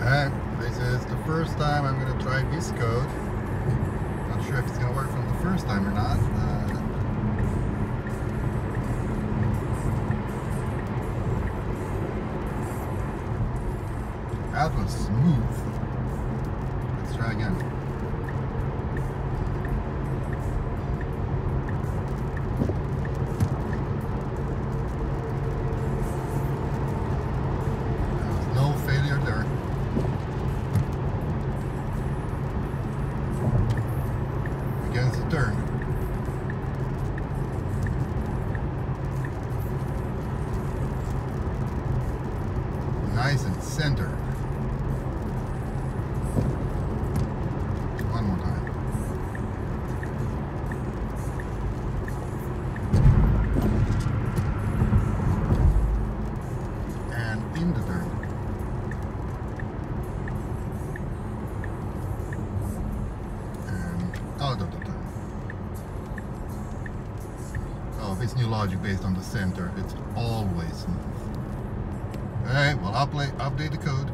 This is the first time I'm going to try this code. Not sure if it's going to work from the first time or not. Uh, that was smooth. Let's try again. Against the turn. Nice and centered. This new logic based on the center, it's always smooth. Alright, well, I'll play, update the code.